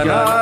Yeah.